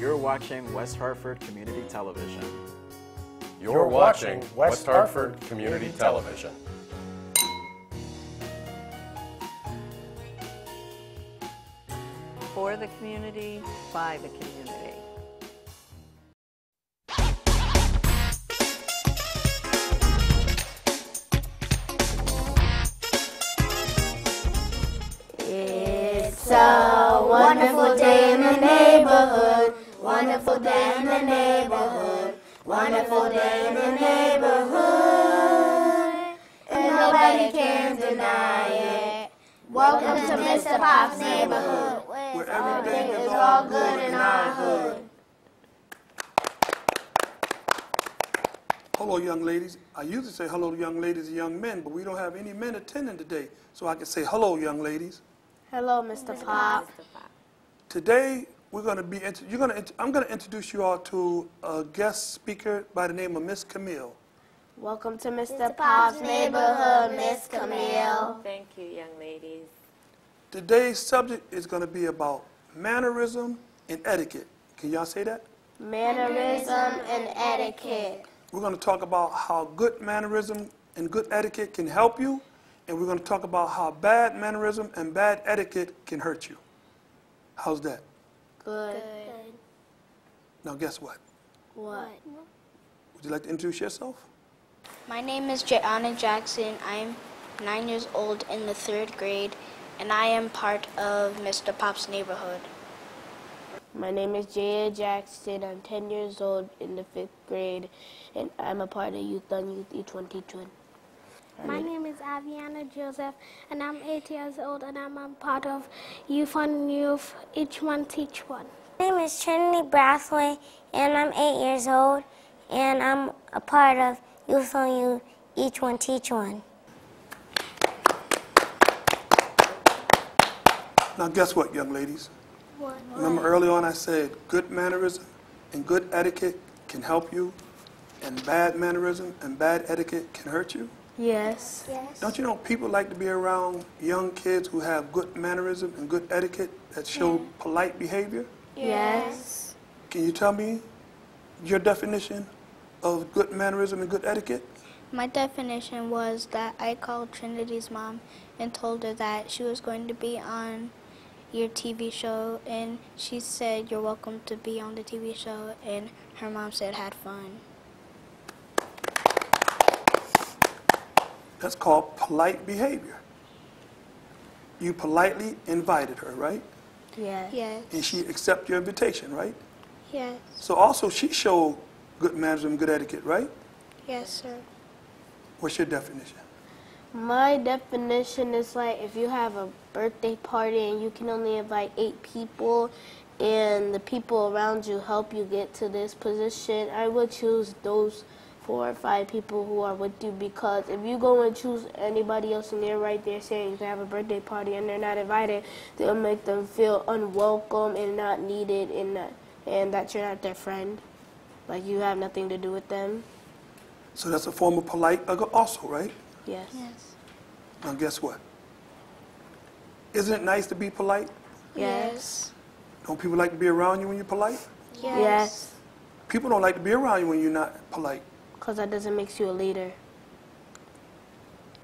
You're watching West Hartford Community Television. You're watching West Hartford Community Television. For the community, by the community. Wonderful day in the neighborhood. And nobody can deny it. Welcome to Mr. Pop's neighborhood. Where everything is all good in our hood. Hello, young ladies. I usually say hello to young ladies and young men, but we don't have any men attending today. So I can say hello, young ladies. Hello, Mr. Pop. Today, we're going to be, you're going to, I'm going to introduce you all to a guest speaker by the name of Miss Camille. Welcome to Mr. Pop's neighborhood, Miss Camille. Thank you, young ladies. Today's subject is going to be about mannerism and etiquette. Can y'all say that? Mannerism and etiquette. We're going to talk about how good mannerism and good etiquette can help you, and we're going to talk about how bad mannerism and bad etiquette can hurt you. How's that? Good. Now, guess what? What? Would you like to introduce yourself? My name is Jayana Jackson. I'm nine years old in the third grade, and I am part of Mr. Pop's neighborhood. My name is Jaya Jackson. I'm 10 years old in the fifth grade, and I'm a part of Youth on Youth E2020. My name is Aviana Joseph, and I'm eight years old, and I'm a part of Youth on Youth, each one teach one. My name is Trinity Brathwaite, and I'm eight years old, and I'm a part of Youth on You, Each One Teach One. Now, guess what, young ladies? What? Remember early on I said good mannerism and good etiquette can help you, and bad mannerism and bad etiquette can hurt you? Yes. Don't you know people like to be around young kids who have good mannerism and good etiquette that show mm-hmm. polite behavior? Yes. Can you tell me your definition of good mannerism and good etiquette? My definition was that I called Trinity's mom and told her that she was going to be on your TV show, and she said, You're welcome to be on the TV show, and her mom said, Had fun. That's called polite behavior. You politely invited her, right? Yes. Yes, And she accepted your invitation, right? yes, So also she showed good manners and good etiquette, right? yes, sir. What's your definition? My definition is like if you have a birthday party and you can only invite eight people and the people around you help you get to this position, I would choose those four or five people who are with you because if you go and choose anybody else and they're right there saying you can have a birthday party and they're not invited, they'll make them feel unwelcome and not needed and not, and that you're not their friend. Like you have nothing to do with them. So that's a form of polite uh, also, right? Yes. Yes. Now guess what? Isn't it nice to be polite? Yes. Don't people like to be around you when you're polite? Yes. People don't like to be around you when you're not polite. Because that doesn't make you a leader.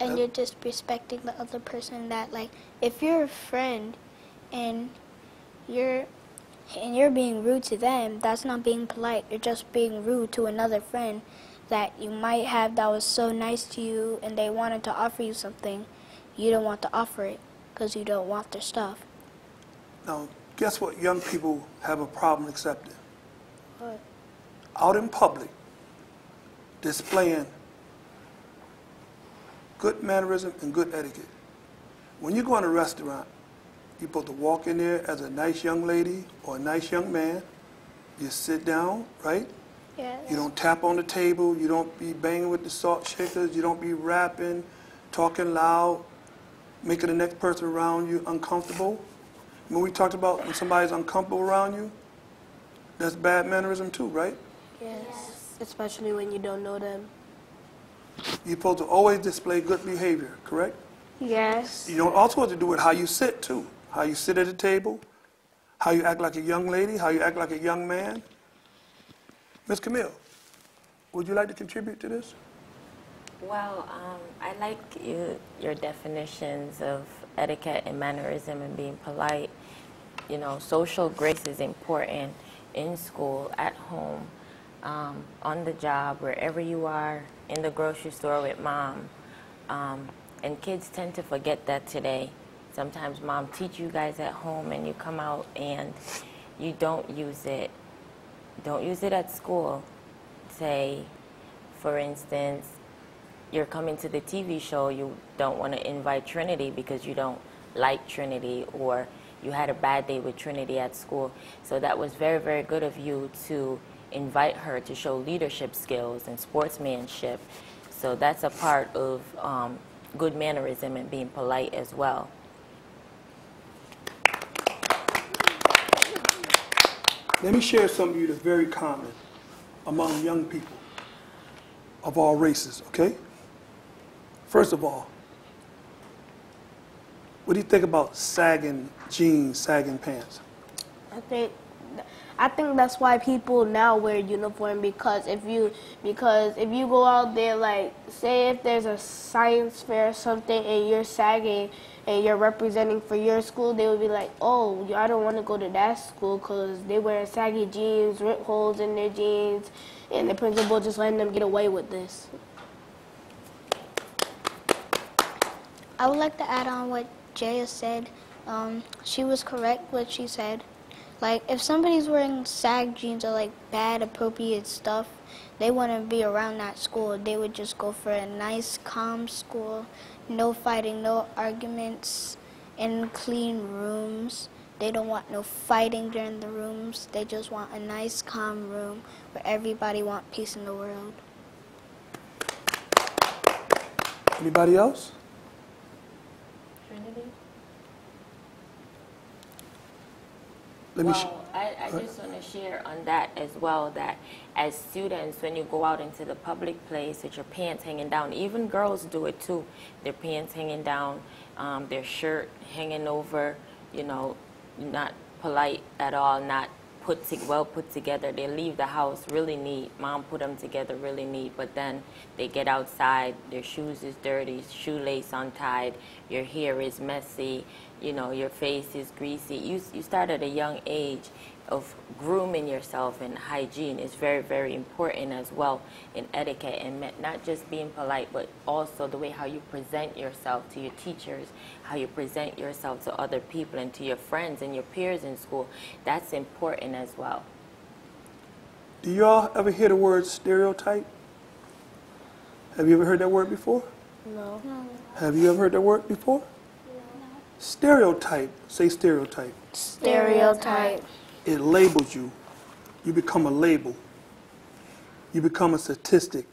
and you're just respecting the other person that like if you're a friend and you're and you're being rude to them that's not being polite you're just being rude to another friend that you might have that was so nice to you and they wanted to offer you something you don't want to offer it because you don't want their stuff Now, guess what young people have a problem accepting? What? Out in public, displaying good mannerism and good etiquette. When you go in a restaurant, you're supposed to walk in there as a nice young lady or a nice young man. You sit down, right? yes You don't tap on the table. You don't be banging with the salt shakers. You don't be rapping, talking loud, making the next person around you uncomfortable. When we talked about when somebody's uncomfortable around you, that's bad mannerism too, right? Yes. Especially when you don't know them. You're supposed to always display good behavior, correct? Yes. You don't also have to do it how you sit too. How you sit at the table, how you act like a young lady, how you act like a young man. Ms. Camille, would you like to contribute to this? Well, um, I like you, your definitions of etiquette and mannerism and being polite. You know, social grace is important in school, at home, um, on the job, wherever you are, in the grocery store with mom. Um, and kids tend to forget that today. Sometimes mom teach you guys at home and you come out and you don't use it. Don't use it at school. Say, for instance, you're coming to the TV show, you don't want to invite Trinity because you don't like Trinity or you had a bad day with Trinity at school. So that was very, very good of you to invite her to show leadership skills and sportsmanship. So that's a part of um, good mannerism and being polite as well. Let me share something with you that's very common among young people of all races, okay? First of all, what do you think about sagging jeans, sagging pants? I think I think that's why people now wear uniform because if you because if you go out there like say if there's a science fair or something and you're sagging and you're representing for your school, they would be like, oh, I don't want to go to that school because they wear saggy jeans, rip holes in their jeans, and the principal just letting them get away with this. I would like to add on what Jaya said. Um, she was correct what she said. Like, if somebody's wearing sag jeans or like bad, appropriate stuff, they wouldn't be around that school. They would just go for a nice, calm school. No fighting, no arguments, in clean rooms. They don't want no fighting during the rooms. They just want a nice, calm room where everybody want peace in the world. Anybody else? Trinity? Let. Well, I, I just want to share on that as well, that as students, when you go out into the public place with your pants hanging down, even girls do it too, their pants hanging down, um, their shirt hanging over, you know, not polite at all, not put to, well put together. They leave the house really neat. Mom put them together really neat, but then they get outside, their shoes is dirty, shoelace untied, your hair is messy, you know, your face is greasy. You, you start at a young age of grooming yourself and hygiene is very, very important as well in etiquette and not just being polite, but also the way how you present yourself to your teachers, how you present yourself to other people and to your friends and your peers in school. That's important as well. Do y'all ever hear the word stereotype? Have you ever heard that word before? No. Have you ever heard that word before? Stereotype. Say stereotype. Stereotype. It labels you. You become a label. You become a statistic.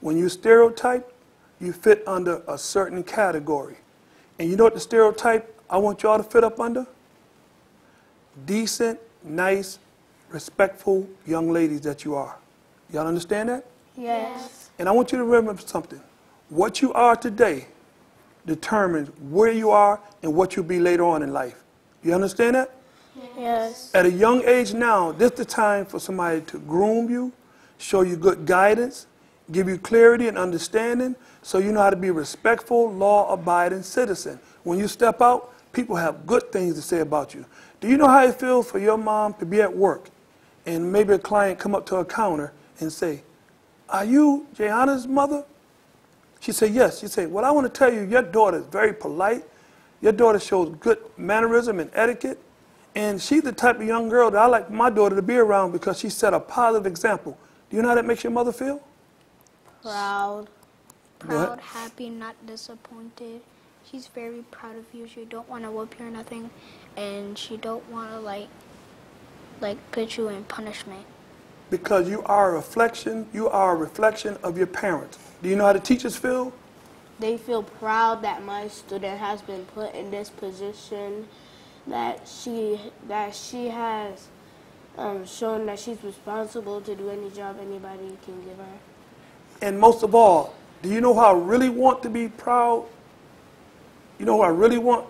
When you stereotype, you fit under a certain category. And you know what the stereotype I want y'all to fit up under? Decent, nice, respectful young ladies that you are. Y'all understand that? Yes. And I want you to remember something. What you are today determines where you are and what you'll be later on in life. You understand that? Yes. At a young age now, this is the time for somebody to groom you, show you good guidance, give you clarity and understanding so you know how to be a respectful, law abiding citizen. When you step out, people have good things to say about you. Do you know how it feels for your mom to be at work and maybe a client come up to a counter and say, Are you Jayana's mother? She said, Yes. She said, Well, I want to tell you, your daughter is very polite. Your daughter shows good mannerism and etiquette. And she's the type of young girl that I like my daughter to be around because she set a positive example. Do you know how that makes your mother feel? Proud. Proud, happy, not disappointed. She's very proud of you. She don't want to whoop you or nothing, and she don't want to like, like put you in punishment. Because you are a reflection, you are a reflection of your parents. Do you know how the teachers feel? They feel proud that my student has been put in this position, that she that she has um, shown that she's responsible to do any job anybody can give her. And most of all, do you know who I really want to be proud? You know who I really want?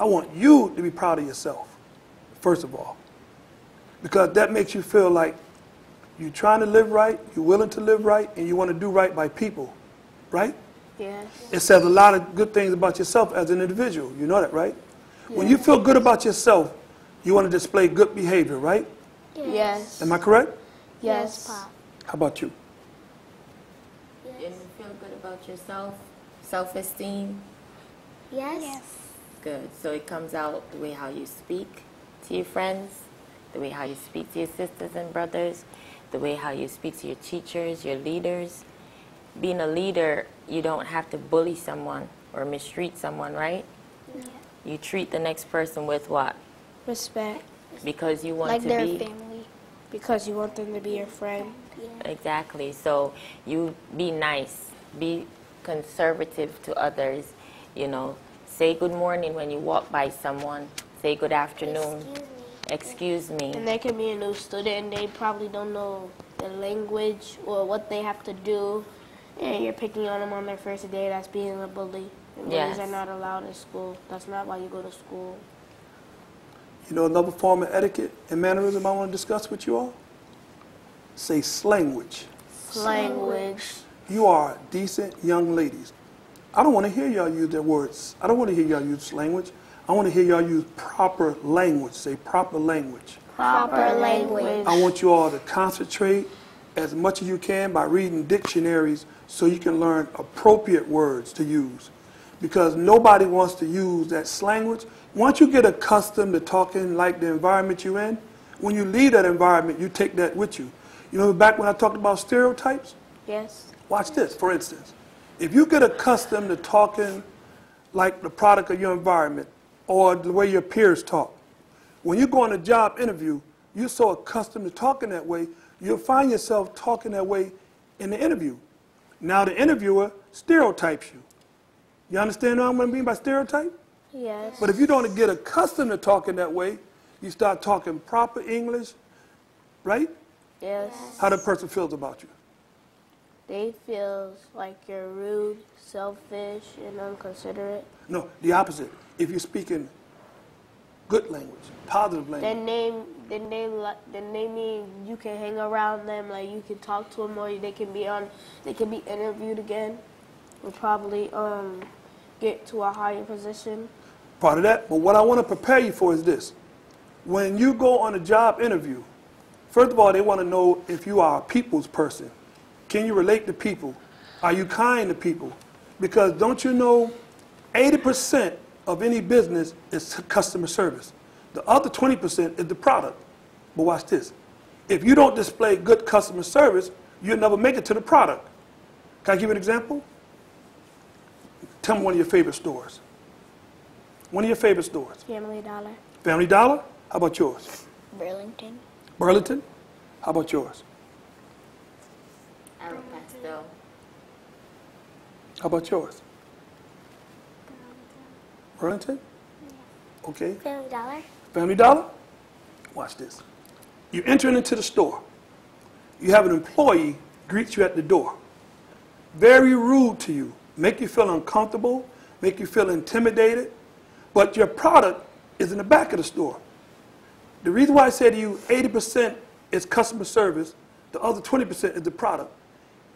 I want you to be proud of yourself, first of all, because that makes you feel like you're trying to live right, you're willing to live right, and you want to do right by people, right? Yes. It says a lot of good things about yourself as an individual. You know that, right? When you feel good about yourself, you want to display good behavior, right? Yes. Am I correct? Yes. Pop. How about you? And you feel good about yourself, self-esteem. Yes. Yes. Good. So it comes out the way how you speak to your friends, the way how you speak to your sisters and brothers, the way how you speak to your teachers, your leaders. Being a leader, you don't have to bully someone or mistreat someone, right? Yeah. You treat the next person with what? Respect. Because you want Like to their be family. Because you want them to be your friend. Exactly. So you be nice, be conservative to others. You know, say good morning when you walk by someone. Say good afternoon. Excuse me. And they can be a new student and they probably don't know the language or what they have to do. And you're picking on them on their first day. That's being a bully. And bullies Yes. are not allowed in school. That's not why you go to school. You know another form of etiquette and mannerism I want to discuss with you all? Say slanguage. Language. You are decent young ladies. I don't want to hear y'all use their words. I don't want to hear y'all use language. I want to hear y'all use proper language. Say proper language. Proper language. I want you all to concentrate as much as you can by reading dictionaries so you can learn appropriate words to use. Because nobody wants to use that slanguage. Once you get accustomed to talking like the environment you're in, when you leave that environment, you take that with you. You know, back when I talked about stereotypes? Yes. Watch this, for instance. If you get accustomed to talking like the product of your environment or the way your peers talk, when you go on a job interview, you're so accustomed to talking that way, you'll find yourself talking that way in the interview. Now the interviewer stereotypes you. You understand what I mean by stereotype? Yes. But if you don't get accustomed to talking that way, you start talking proper English, right? Yes. How the person feels about you. They feel like you're rude, selfish, and unconsiderate. No, the opposite. If you're speaking good language, positive language, Then name, then they, li- then they mean you can hang around them, like you can talk to them, or they can be on, they can be interviewed again, and probably um, get to a higher position. part of that. But what I want to prepare you for is this. When you go on a job interview, first of all, they want to know if you are a people's person. Can you relate to people? Are you kind to people? Because don't you know 80% of any business is customer service. The other 20% is the product. But watch this. If you don't display good customer service, you'll never make it to the product. Can I give you an example? Tell me one of your favorite stores. One of your favorite stores. Family Dollar. Family Dollar? How about yours? Burlington. Burlington? How about yours? Aeropostale. How about yours? Burlington? Okay. Family Dollar. Family Dollar? Watch this. You're entering into the store. You have an employee greet you at the door. Very rude to you, make you feel uncomfortable, make you feel intimidated, but your product is in the back of the store. The reason why I say to you 80% is customer service, the other 20% is the product.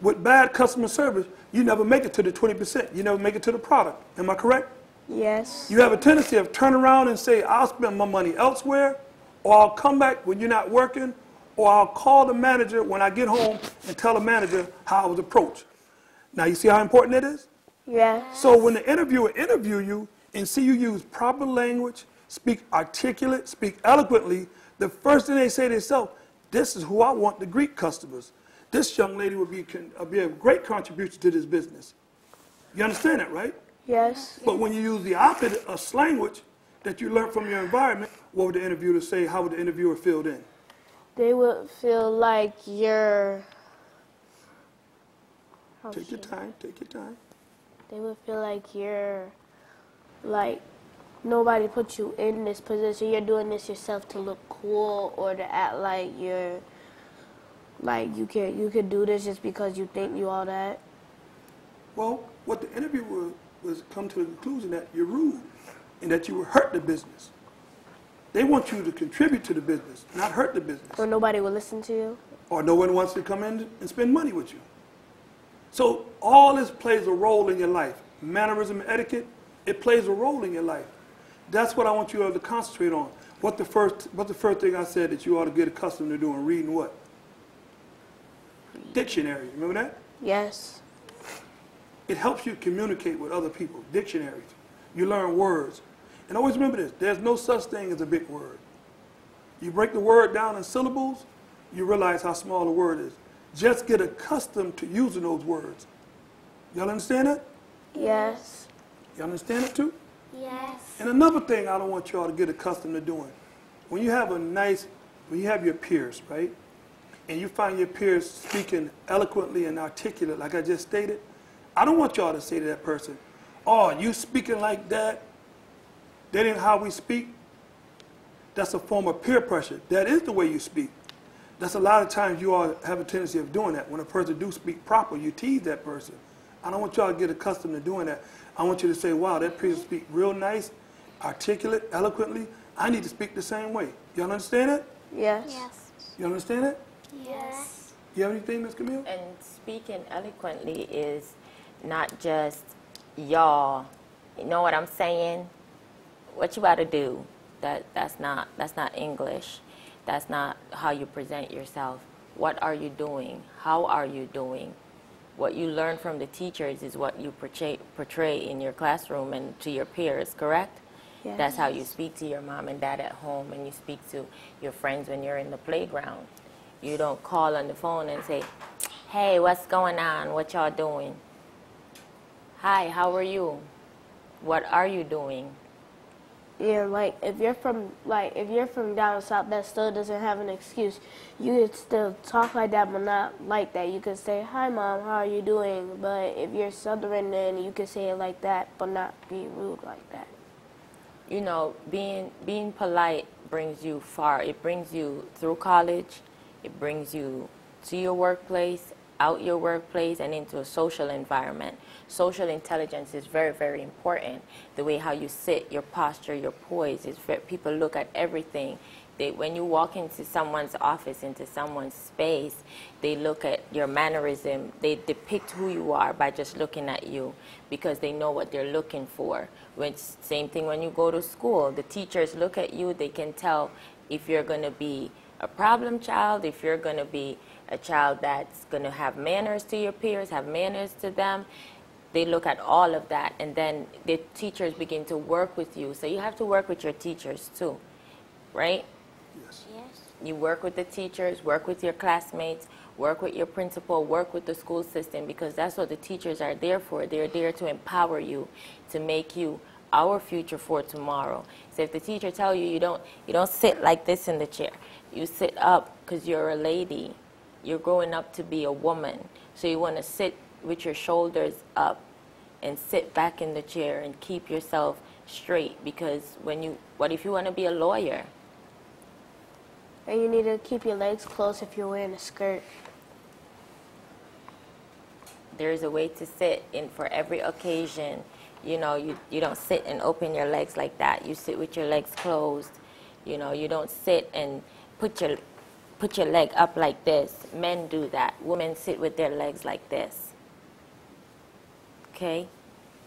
With bad customer service, you never make it to the 20%. You never make it to the product. Am I correct? Yes. You have a tendency of turn around and say, I'll spend my money elsewhere, or I'll come back when you're not working, or I'll call the manager when I get home and tell the manager how I was approached. Now, you see how important it is? Yes. So when the interviewer interview you and see you use proper language, speak articulate, speak eloquently, the first thing they say to themselves, this is who I want to greet customers. This young lady would be, con- uh, be a great contribution to this business. You understand that, right? Yes. But when you use the opposite of language that you learn from your environment, what would the interviewer say? How would the interviewer feel then? They would feel like you're. how Take your time, take your time. They would feel like you're, like, nobody put you in this position. You're doing this yourself to look cool or to act like you're, like you can you can do this just because you think you all that. Well, what the interviewer was come to the conclusion that you're rude. and that you will hurt the business. They want you to contribute to the business, not hurt the business. Or nobody will listen to you. Or no one wants to come in and spend money with you. So all this plays a role in your life. Mannerism, etiquette, it plays a role in your life. That's what I want you all to concentrate on. What the first, what the first thing I said that you ought to get accustomed to doing? Reading what? Dictionary. Remember that? Yes. It helps you communicate with other people. Dictionaries. You learn words. And always remember this: there's no such thing as a big word. You break the word down in syllables, you realize how small the word is. Just get accustomed to using those words. Y'all understand that? Yes. You understand it too? Yes. And another thing I don't want y'all to get accustomed to doing, when you have a nice, when you have your peers, right, and you find your peers speaking eloquently and articulate, like I just stated, I don't want y'all to say to that person, "Oh, you speaking like that? That ain't how we speak." That's a form of peer pressure. That is the way you speak. That's a lot of times you all have a tendency of doing that. When a person do speak proper, you tease that person. I don't want y'all to get accustomed to doing that. I want you to say, wow, that person speak real nice, articulate, eloquently. I need to speak the same way. Y'all understand it? Yes. Yes. Y'all understand it? Yes. You have anything, Ms. Camille? And speaking eloquently is not just y'all. You know what I'm saying? What you about to do? That that's not that's not English. That's not how you present yourself. What are you doing? How are you doing? What you learn from the teachers is what you portray, portray in your classroom and to your peers, correct? Yes. That's how you speak to your mom and dad at home and you speak to your friends when you're in the playground. You don't call on the phone and say, hey, what's going on? What y'all doing? Hi, how are you? What are you doing? Yeah, like if you're from like if you're from down south, that still doesn't have an excuse. You could still talk like that, but not like that. You could say, "Hi, mom, how are you doing?" But if you're southern, then you could say it like that, but not be rude like that. You know, being being polite brings you far. It brings you through college. It brings you to your workplace, out your workplace, and into a social environment. Social intelligence is very, very important. The way how you sit, your posture, your poise is very, people look at everything. They, when you walk into someone's office, into someone's space, they look at your mannerism. They depict who you are by just looking at you because they know what they're looking for. When, same thing when you go to school. The teachers look at you, they can tell if you're going to be a problem child, if you're going to be a child that's going to have manners to your peers, have manners to them. They look at all of that, and then the teachers begin to work with you. So you have to work with your teachers too, right? Yes. Yes. You work with the teachers, work with your classmates, work with your principal, work with the school system because that's what the teachers are there for. They're there to empower you, to make you our future for tomorrow. So if the teacher tell you you don't you don't sit like this in the chair, you sit up because you're a lady. You're growing up to be a woman. So you want to sit with your shoulders up and sit back in the chair and keep yourself straight because when you what if you want to be a lawyer? And you need to keep your legs closed if you're wearing a skirt. There's a way to sit in for every occasion. You know, you, you don't sit and open your legs like that. You sit with your legs closed. You know, you don't sit and put your put your leg up like this. Men do that. Women sit with their legs like this. Okay?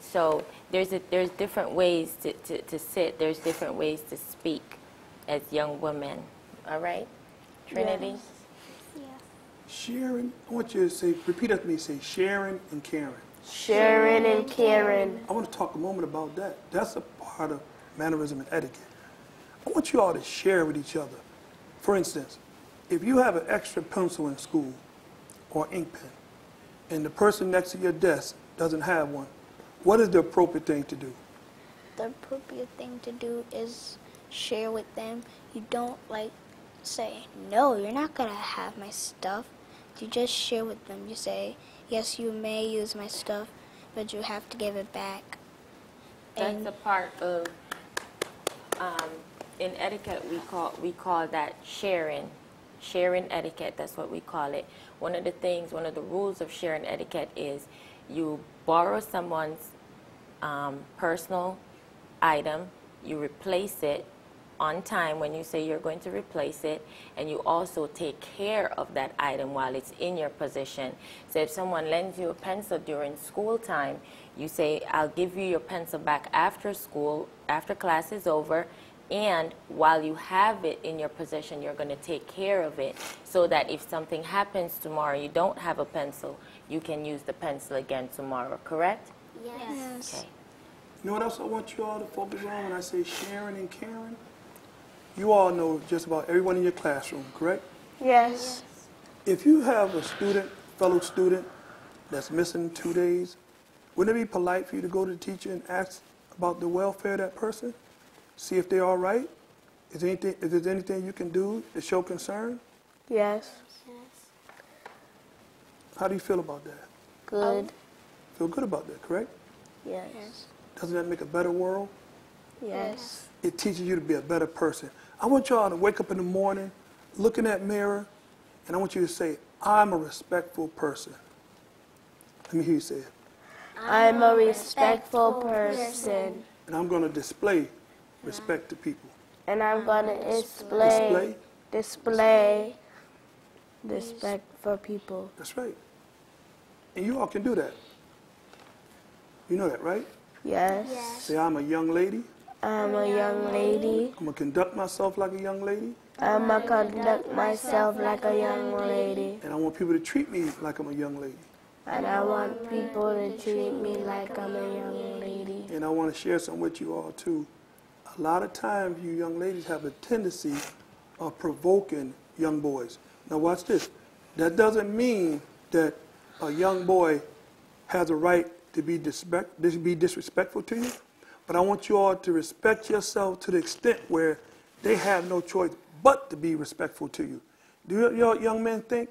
So there's a, there's different ways to, to, to sit. There's different ways to speak as young women. All right? Trinity? Yes. Sharon, I want you to say, repeat after me, say sharing and caring. sharing and caring. I want to talk a moment about that. That's a part of mannerism and etiquette. I want you all to share with each other. For instance, if you have an extra pencil in school or ink pen, and the person next to your desk doesn't have one, what is the appropriate thing to do? The appropriate thing to do is share with them. You don't like say, no, you're not going to have my stuff. You just share with them. You say, yes, you may use my stuff, but you have to give it back. That's And a part of um, in etiquette we call we call that sharing, sharing etiquette. That's what we call it. One of the things, one of the rules of sharing etiquette is you borrow someone's um, personal item you replace it on time when you say you're going to replace it, and you also take care of that item while it's in your possession. So if someone lends you a pencil during school time, you say, I'll give you your pencil back after school, after class is over, and while you have it in your possession, you're going to take care of it so that if something happens tomorrow, you don't have a pencil, you can use the pencil again tomorrow, correct? Yes. Okay. You know what else I want you all to focus on when I say sharing and caring? You all know just about everyone in your classroom, correct? Yes. If you have a student, fellow student, that's missing two days, wouldn't it be polite for you to go to the teacher and ask about the welfare of that person? See if they're all right? Is there anything, if there's anything you can do to show concern? Yes. How do you feel about that? Good. Oh. Feel good about that, correct? Yes. Doesn't that make a better world? Yes. It teaches you to be a better person. I want y'all to wake up in the morning, look in that mirror, and I want you to say, I'm a respectful person. Let me hear you say it. I'm a respectful person, And I'm going to display respect to people. and I'm gonna display Display? display respect for people. That's right. And you all can do that. You know that, right? Yes. Say, I'm a young lady. I'm a young lady. I'm going to conduct myself like a young lady. I'm gonna conduct myself like a young lady, And I want people to treat me like I'm a young lady. and I want people to treat me like I'm a young lady. And I want to share something with you all, too. A lot of times, you young ladies have a tendency of provoking young boys. Now, watch this. That doesn't mean that a young boy has a right to be, disrespect, be disrespectful to you, but I want you all to respect yourself to the extent where they have no choice but to be respectful to you. Do your young men think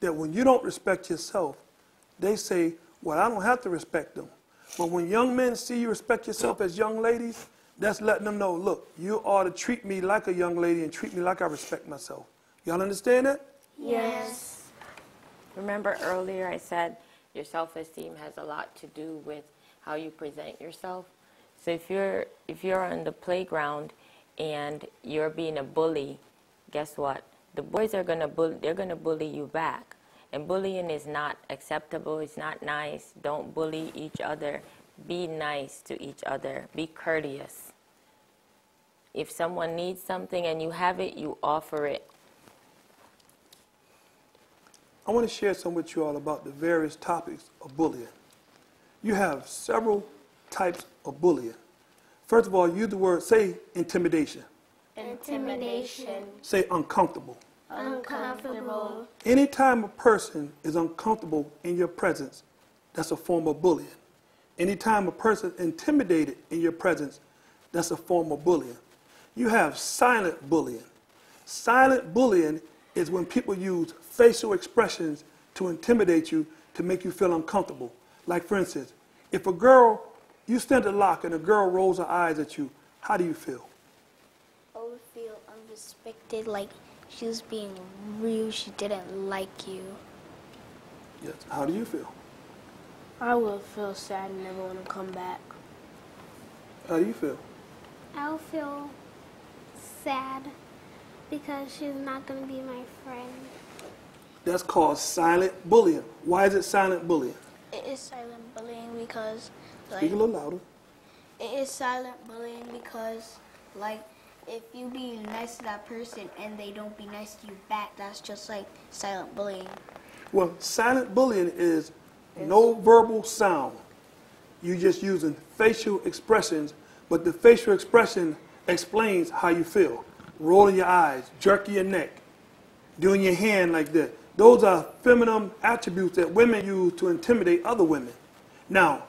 that when you don't respect yourself, they say, Well, I don't have to respect them. But when young men see you respect yourself as young ladies, that's letting them know, look, you ought to treat me like a young lady and treat me like I respect myself. Y'all understand that? Yes. Remember earlier I said your self-esteem has a lot to do with how you present yourself. So if you're if you're on the playground and you're being a bully, guess what? The boys are gonna bully, they're gonna bully you back. And bullying is not acceptable. It's not nice. Don't bully each other. Be nice to each other. Be courteous. If someone needs something and you have it, you offer it. I want to share some with you all about the various topics of bullying. You have several types of bullying. First of all, use the word, say intimidation, Intimidation. say uncomfortable. Uncomfortable. Anytime a person is uncomfortable in your presence, that's a form of bullying. Anytime a person is intimidated in your presence, that's a form of bullying. You have silent bullying. Silent bullying is when people use facial expressions to intimidate you to make you feel uncomfortable. Like, for instance, if a girl, you stand a lock and a girl rolls her eyes at you, how do you feel? Oh, I would feel unrespected, like she was being rude, she didn't like you. Yes. How do you feel? I would feel sad and never want to come back. How do you feel? I'll feel sad because she's not going to be my friend. That's called silent bullying. Why is it silent bullying? It is silent bullying because, like, Speak a little louder. it is silent bullying because, like, if you be nice to that person and they don't be nice to you back, that's just like silent bullying. Well, silent bullying is no verbal sound. You're just using facial expressions, but the facial expression explains how you feel. Rolling your eyes, jerking your neck, doing your hand like this. Those are feminine attributes that women use to intimidate other women. Now,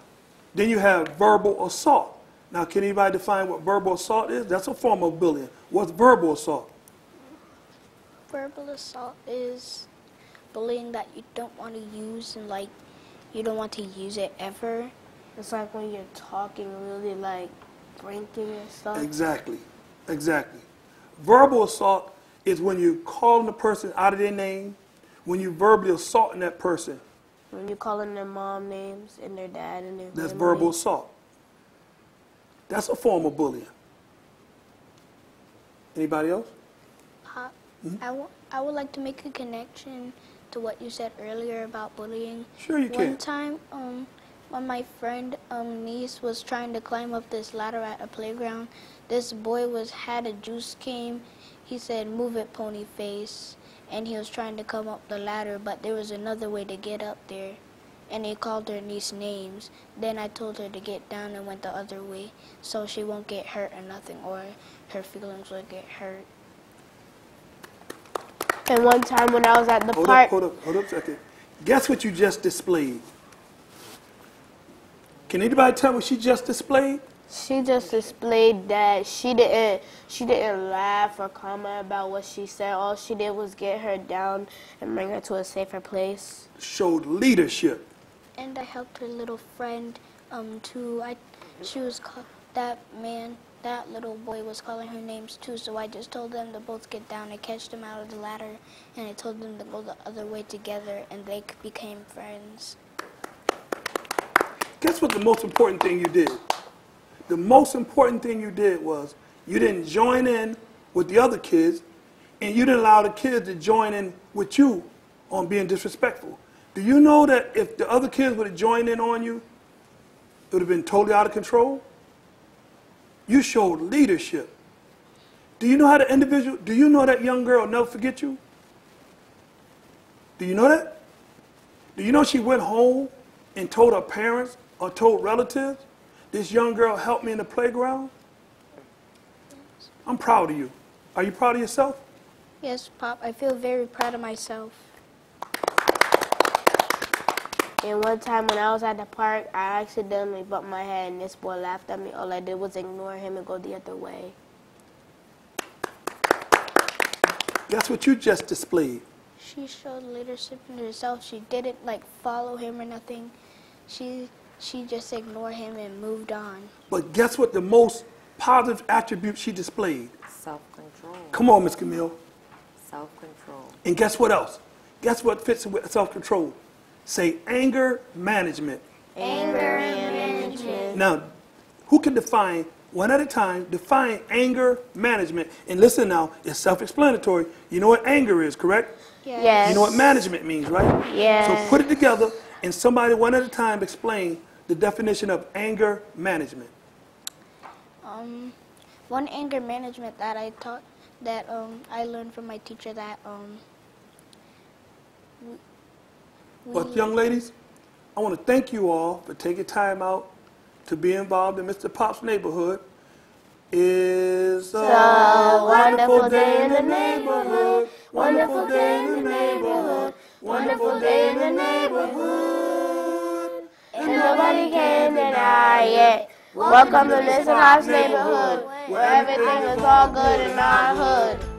then you have verbal assault. Now, can anybody define what verbal assault is? That's a form of bullying. What's verbal assault? Verbal assault is bullying that you don't want to use and, like, you don't want to use it ever. It's like when you're talking really like breaking and stuff. Exactly. Exactly. Verbal assault is when you're calling the person out of their name, when you verbally assaulting that person. When you're calling their mom names and their dad and their That's verbal names. assault. That's a form of bullying. Anybody else? Pop, I wa- I would like to make a connection to what you said earlier about bullying. Sure you One can. time, um, when my friend um, niece was trying to climb up this ladder at a playground, this boy was had a juice cane. He said, "Move it, pony face," and he was trying to come up the ladder, but there was another way to get up there. And he called her niece names. Then I told her to get down and went the other way, so she won't get hurt or nothing, or her feelings will get hurt. And one time when I was at the Hold park, up, hold up, hold up second. Guess what you just displayed? Can anybody tell what she just displayed? she just displayed that she didn't she didn't laugh or comment about what she said. All she did was get her down and bring her to a safer place. Showed leadership. and I helped her little friend um too. I she was ca- that man that little boy was calling her names too, so I just told them to both get down. I catched them out of the ladder, and I told them to go the other way together, and they became friends. Guess what the most important thing you did? The most important thing you did was you didn't join in with the other kids and you didn't allow the kids to join in with you on being disrespectful. Do you know that if the other kids would have joined in on you, it would have been totally out of control? You showed leadership. Do you know how the individual, do you know that young girl never forget you? Do you know that? Do you know she went home and told her parents or told relatives, this young girl helped me in the playground? I'm proud of you. Are you proud of yourself? Yes, Pop. I feel very proud of myself. And one time when I was at the park, I accidentally bumped my head and this boy laughed at me. All I did was ignore him and go the other way. That's what you just displayed. She showed leadership in herself. She didn't like follow him or nothing. She she just ignored him and moved on. But guess what the most positive attribute she displayed? Self-control. Come on, Miss Camille. Self-control. And guess what else? Guess what fits with self-control? Say anger management. Anger management. Now, who can define, one at a time, define anger management? And listen now, it's self-explanatory. You know what anger is, correct? Yes. You know what management means, right? Yes. So put it together and somebody one at a time explain the definition of anger management. Um, one anger management that I taught that um, I learned from my teacher that um, But young ladies, I want to thank you all for taking time out to be involved in Mr. Pop's neighborhood. Is a wonderful day in the neighborhood. Wonderful day in the neighborhood. Wonderful day in the neighborhood. Nobody can deny it. Welcome to Mr. Pop's neighborhood, where everything is all good in our hood.